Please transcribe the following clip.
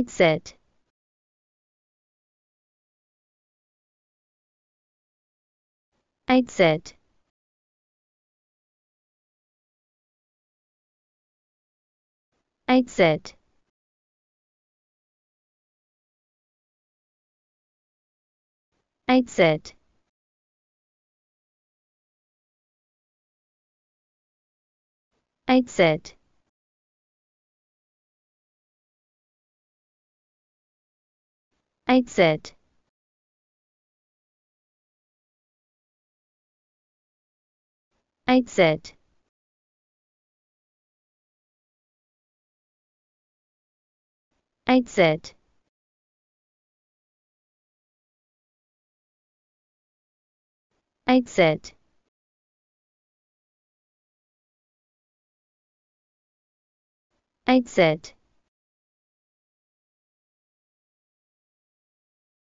exit exit exit exit exit exit exit exit exit exit